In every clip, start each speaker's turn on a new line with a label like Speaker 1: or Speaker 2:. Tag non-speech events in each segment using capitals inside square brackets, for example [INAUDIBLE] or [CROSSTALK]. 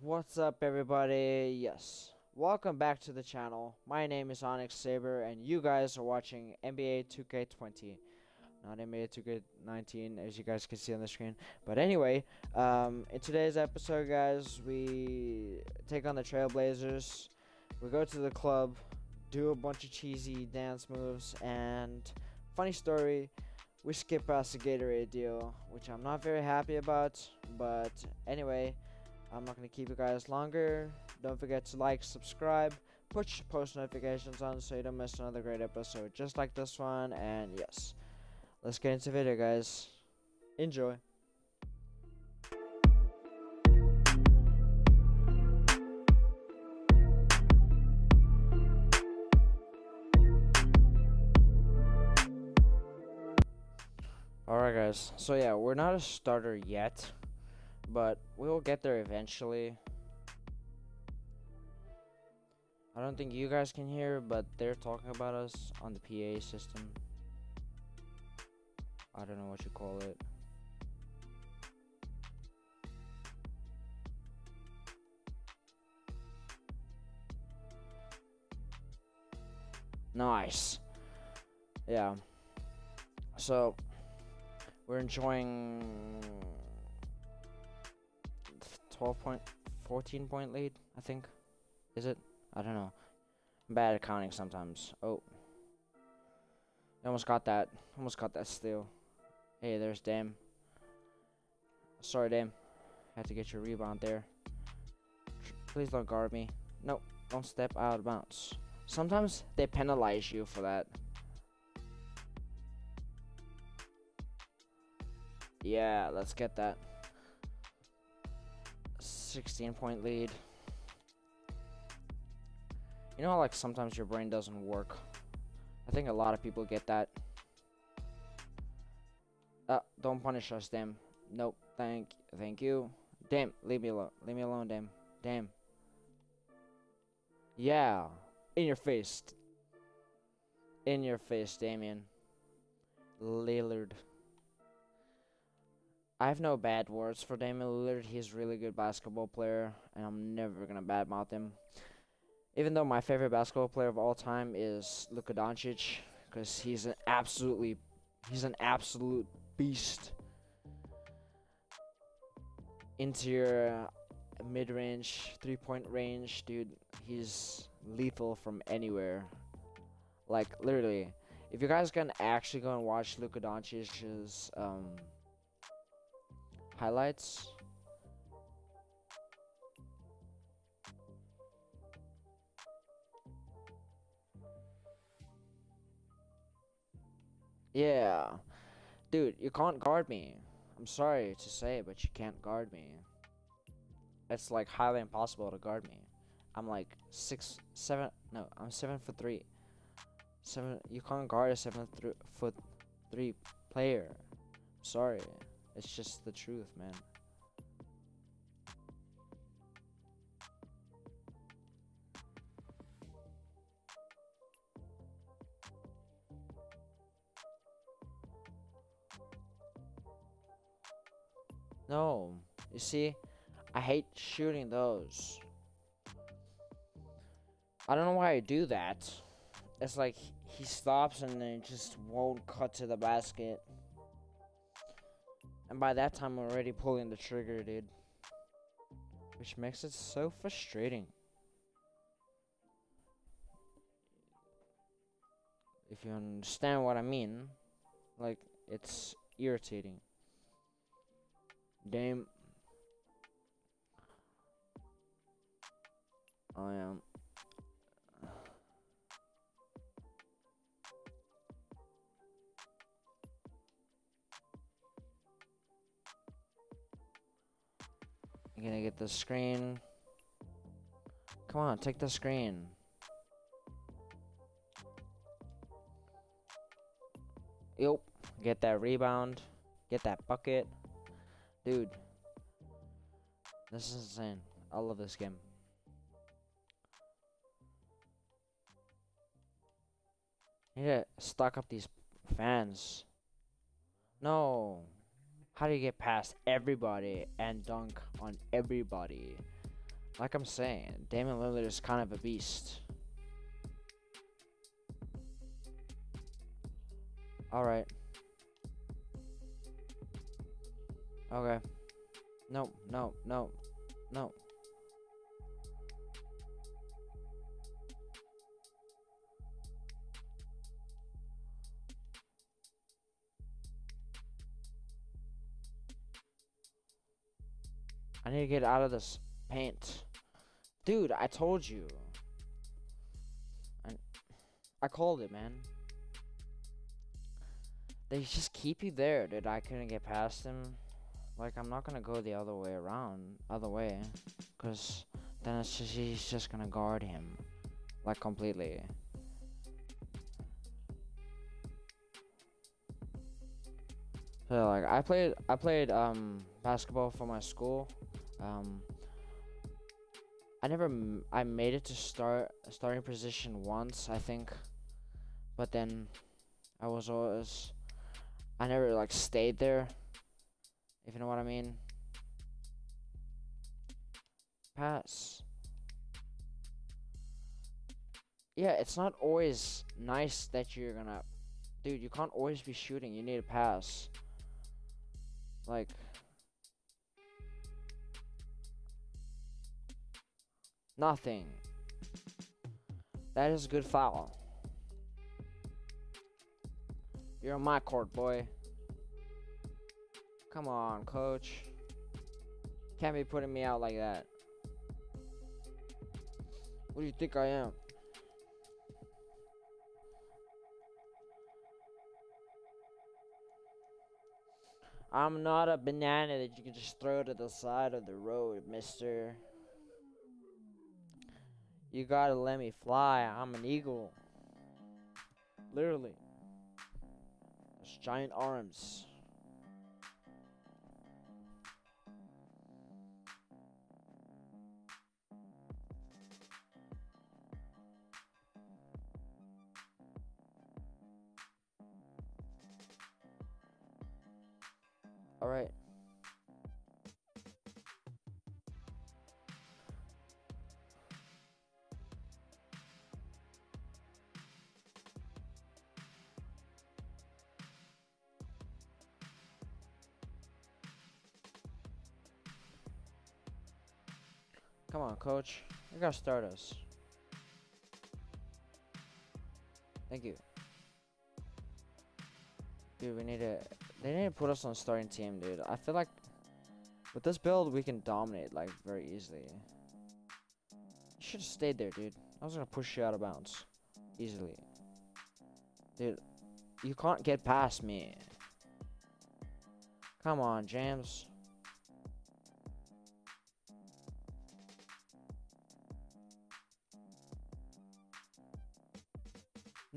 Speaker 1: What's up, everybody? Yes, welcome back to the channel. My name is Onyx Saber, and you guys are watching NBA 2K20, not NBA 2K19, as you guys can see on the screen. But anyway, um, in today's episode, guys, we take on the Trailblazers. We go to the club, do a bunch of cheesy dance moves, and funny story. We skip past the Gatorade deal, which I'm not very happy about. But anyway, I'm not going to keep you guys longer. Don't forget to like, subscribe, push post notifications on so you don't miss another great episode just like this one. And yes, let's get into the video, guys. Enjoy. Alright, guys. So, yeah, we're not a starter yet but we will get there eventually. I don't think you guys can hear, but they're talking about us on the PA system. I don't know what you call it. Nice. Yeah. So, we're enjoying 12 point, 14 point lead, I think. Is it? I don't know. I'm bad at counting sometimes. Oh. I almost got that. Almost got that steal. Hey, there's Dame. Sorry, Dame. Had to get your rebound there. Please don't guard me. No, don't step out of bounds. Sometimes they penalize you for that. Yeah, let's get that. 16 point lead. You know how like sometimes your brain doesn't work? I think a lot of people get that. Uh, don't punish us, damn. Nope, thank thank you. Damn, leave me alone. Leave me alone, damn. Damn. Yeah. In your face. In your face, Damian. Lillard. I have no bad words for Damian Lillard. He's a really good basketball player, and I'm never gonna badmouth him. Even though my favorite basketball player of all time is Luka Doncic, because he's an absolutely, he's an absolute beast. Interior, mid-range, three-point range, dude. He's lethal from anywhere. Like literally, if you guys can actually go and watch Luka Doncic's um highlights. Yeah. Dude, you can't guard me. I'm sorry to say, but you can't guard me. It's like highly impossible to guard me. I'm like six, seven, no, I'm seven foot three. Seven, you can't guard a seven th foot three player. Sorry. It's just the truth, man. No, you see, I hate shooting those. I don't know why I do that. It's like he stops and then just won't cut to the basket. And by that time, I'm already pulling the trigger, dude. Which makes it so frustrating. If you understand what I mean, like, it's irritating. Dame. I am. I'm gonna get the screen. Come on, take the screen. Yep. Get that rebound. Get that bucket. Dude. This is insane. I love this game. I need to stock up these fans. No. How do you get past everybody and dunk on everybody? like I'm saying, Damian Lillard is kind of a beast. Alright. Okay. No, no, no, no. I need to get out of this paint. Dude, I told you. I, I called it, man. They just keep you there, dude. I couldn't get past him. Like, I'm not gonna go the other way around, other way. Because then it's just, he's just gonna guard him. Like, completely. So, like, I played, I played, um, basketball for my school. Um, I never, I made it to start, starting position once, I think. But then, I was always, I never, like, stayed there. If you know what I mean. Pass. Yeah, it's not always nice that you're gonna... Dude, you can't always be shooting. You need a pass. Like... Nothing. That is a good foul. You're on my court, boy. Come on, coach. Can't be putting me out like that. What do you think I am? I'm not a banana that you can just throw to the side of the road, mister. You gotta let me fly. I'm an eagle. Literally. Those giant arms. Come on, coach. You gotta start us. Thank you. Dude, we need to... They need to put us on starting team, dude. I feel like... With this build, we can dominate, like, very easily. You should have stayed there, dude. I was gonna push you out of bounds. Easily. Dude, you can't get past me. Come on, James.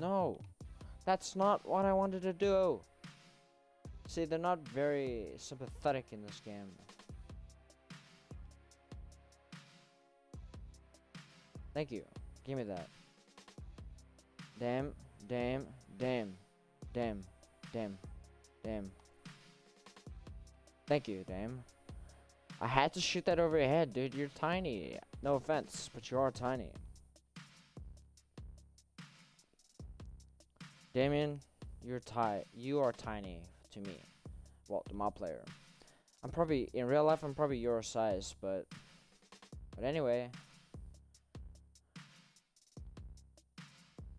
Speaker 1: No. That's not what I wanted to do. See, they're not very sympathetic in this game. Thank you. Give me that. Damn, damn, damn, damn, damn, damn. Thank you, damn. I had to shoot that over your head, dude. You're tiny. No offense, but you are tiny. Damian, you're ti you are tiny to me. Well, to my player. I'm probably in real life I'm probably your size, but but anyway.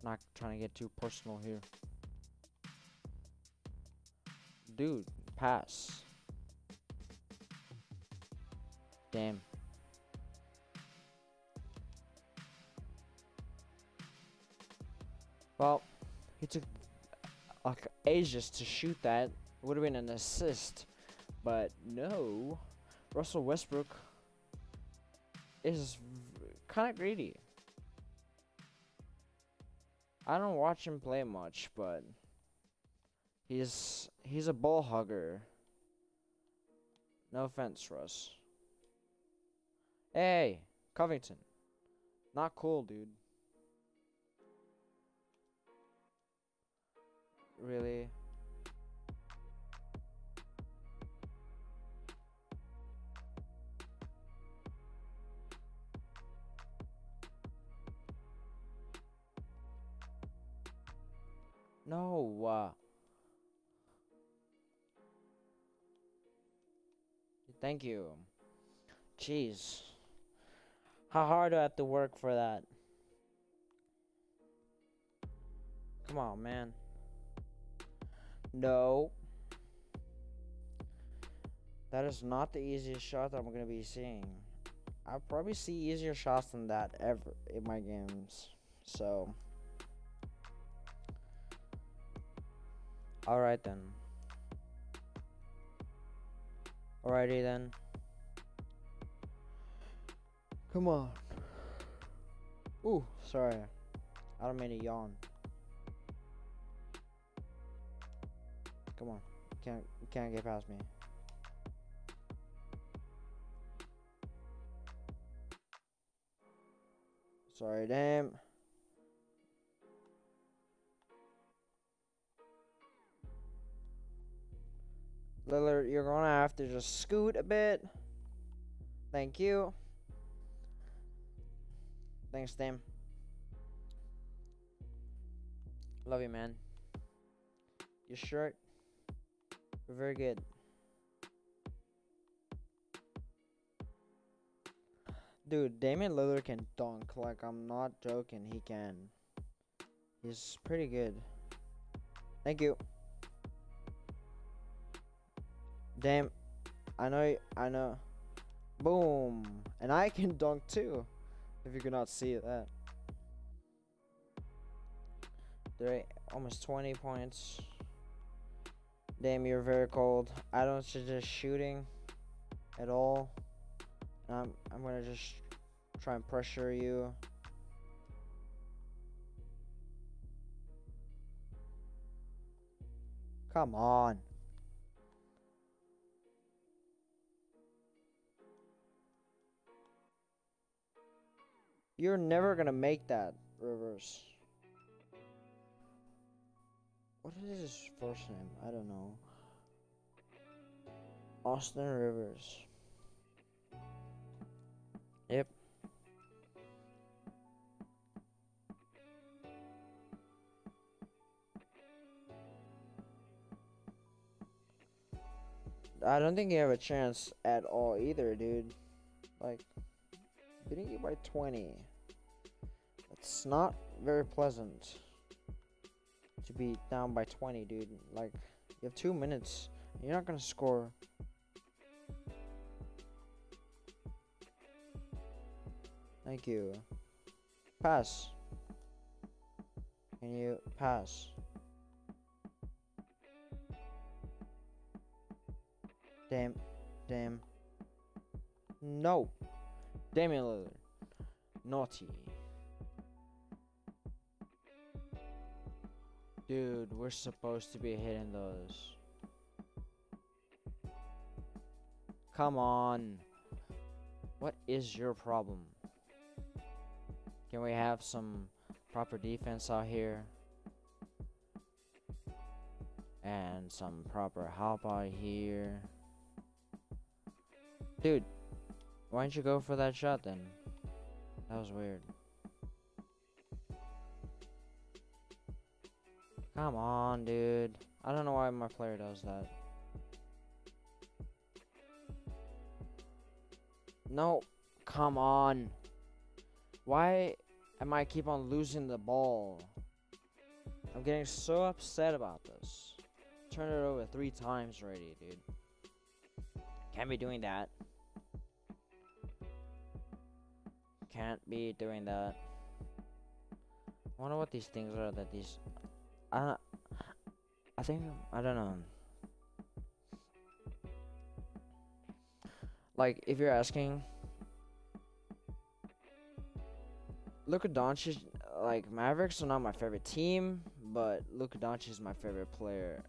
Speaker 1: Not trying to get too personal here. Dude, pass. Damn. Well, he took like ages to shoot that. Would have been an assist, but no. Russell Westbrook is kind of greedy. I don't watch him play much, but he's he's a ball hugger. No offense, Russ. Hey, Covington. Not cool, dude. really No. Uh, thank you. Jeez. How hard do I have to work for that? Come on, man. No. That is not the easiest shot that I'm going to be seeing. I'll probably see easier shots than that ever in my games. So. Alright then. Alrighty then. Come on. Ooh, sorry. I don't mean to yawn. Come on. Can't can't get past me. Sorry, Dame. Lillard, you're gonna have to just scoot a bit. Thank you. Thanks, Dame. Love you, man. Your shirt, very good. Dude, Damian Lillard can dunk. Like, I'm not joking. He can. He's pretty good. Thank you. Damn. I know. I know. Boom. And I can dunk too. If you cannot see that. There, almost 20 points. Damn, you're very cold. I don't suggest shooting at all. I'm I'm gonna just try and pressure you. Come on. You're never gonna make that, Rivers. What is his first name? I don't know. Austin Rivers. Yep. I don't think you have a chance at all either, dude. Like, beating you by 20. It's not very pleasant to be down by 20, dude. Like, you have two minutes. You're not gonna score. Thank you. Pass. Can you pass? Damn. Damn. No. Damian Lillard. Naughty. Dude, we're supposed to be hitting those. Come on. What is your problem? Can we have some proper defense out here? And some proper help out here. Dude, why didn't you go for that shot then? That was weird. Come on, dude. I don't know why my player does that. No, come on. Why am I keep on losing the ball? I'm getting so upset about this. Turn it over three times already, dude. Can't be doing that. Can't be doing that. I wonder what these things are that these I think I don't know. Like if you're asking Luka Doncic like Mavericks are not my favorite team, but Luka Doncic is my favorite player.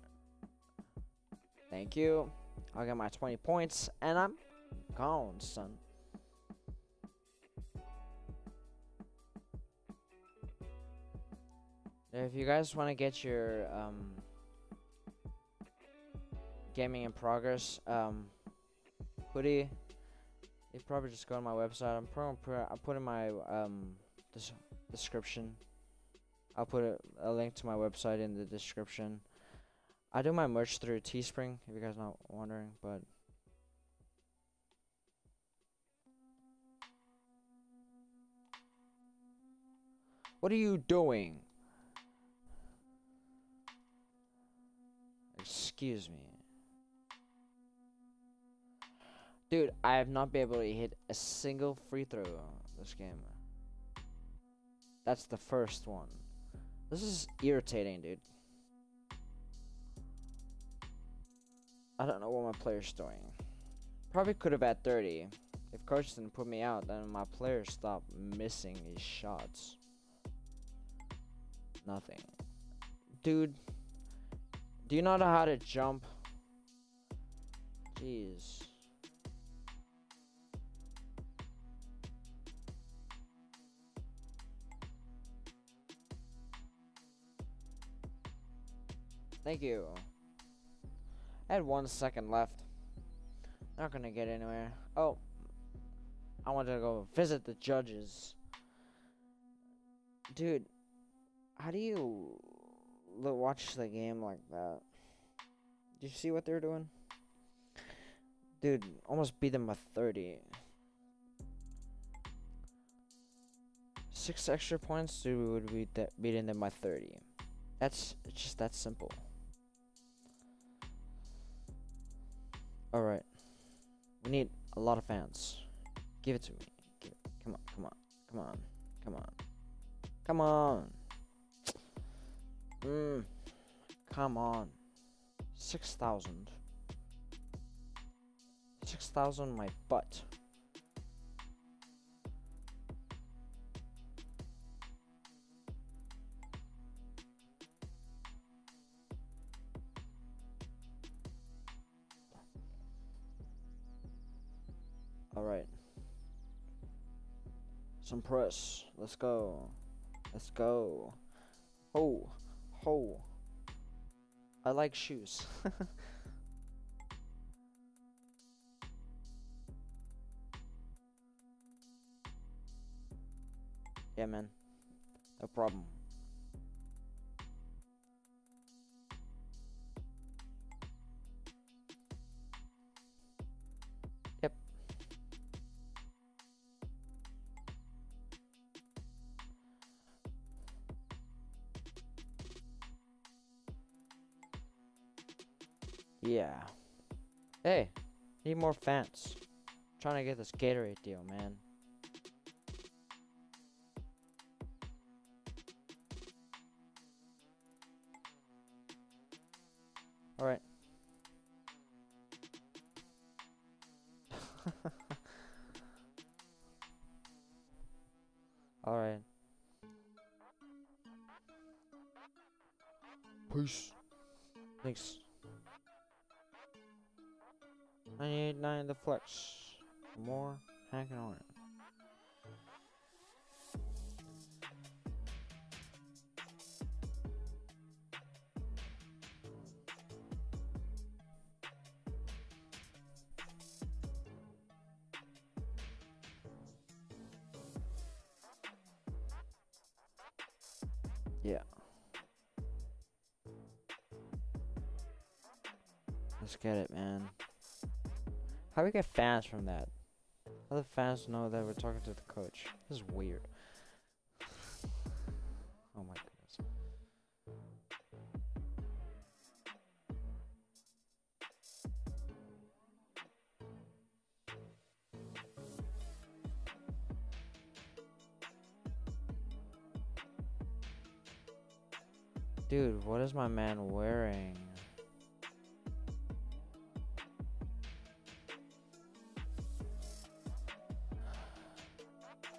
Speaker 1: Thank you. I'll get my 20 points and I'm gone, son. If you guys want to get your um, gaming in progress um, hoodie, you probably just go to my website. I'm probably I'm putting my um, description. I'll put a, a link to my website in the description. I do my merch through Teespring, if you guys not wondering, but What are you doing? Excuse me. Dude, I have not been able to hit a single free throw this game. That's the first one. This is irritating, dude. I don't know what my player's doing. Probably could have had 30. If coach didn't put me out, then my players stopped missing his shots. Nothing. Dude, do you not know how to jump? Jeez. Thank you. I had one second left. Not gonna get anywhere. Oh. I wanted to go visit the judges. Dude, how do you watch the game like that? Did you see what they're doing? Dude, almost beat them by 30. Six extra points, dude, we would be beating them by 30. That's just that simple. Alright. We need a lot of fans. Give it to me. It. Come on, come on, come on, come on. Come on. Mm. Come on. 6,000. 6,000 my butt. Press. Let's go. Let's go. Oh. Oh. I like shoes. [LAUGHS] yeah, man. No problem. More fans. I'm trying to get this Gatorade deal, man. Alright. [LAUGHS] Alright. Peace. Thanks. I need nine the flex. More hacking on it. Yeah. Let's get it, man. How do we get fans from that? How do fans know that we're talking to the coach? This is weird. [SIGHS] Oh my goodness. Dude, what is my man wearing?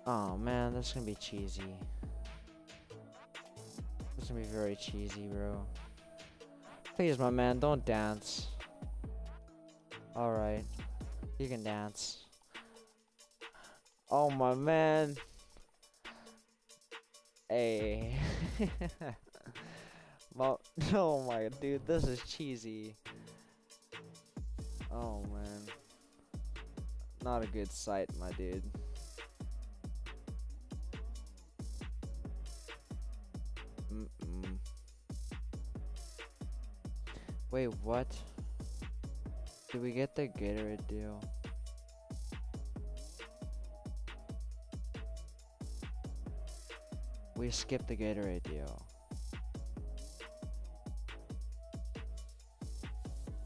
Speaker 1: Oh man, that's gonna be cheesy. That's gonna be very cheesy, bro. Please, my man, don't dance. Alright. You can dance. Oh, my man. Hey. [LAUGHS] well, [LAUGHS] oh my, dude, this is cheesy. Oh, man. Not a good sight, my dude. Wait, what? Did we get the Gatorade deal? We skipped the Gatorade deal.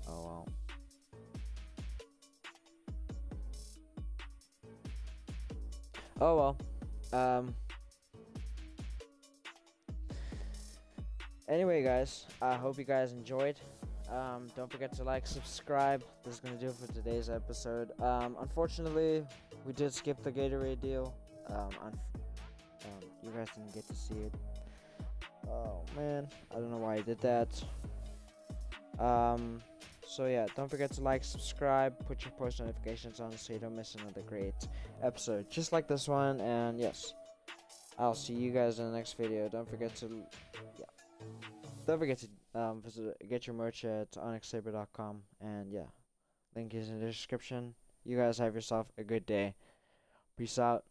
Speaker 1: Oh well. Oh well. Um. Anyway, guys, I hope you guys enjoyed. Um, don't forget to like, subscribe. This is gonna do it for today's episode. Um, unfortunately, we did skip the Gatorade deal. Um, um, you guys didn't get to see it. Oh man, I don't know why I did that. Um, so yeah, don't forget to like, subscribe, put your post notifications on so you don't miss another great episode, just like this one. And yes, I'll see you guys in the next video. Don't forget to, yeah, don't forget to um, visit get your merch at onyxsaber.com. And yeah, link is in the description. You guys have yourself a good day. Peace out.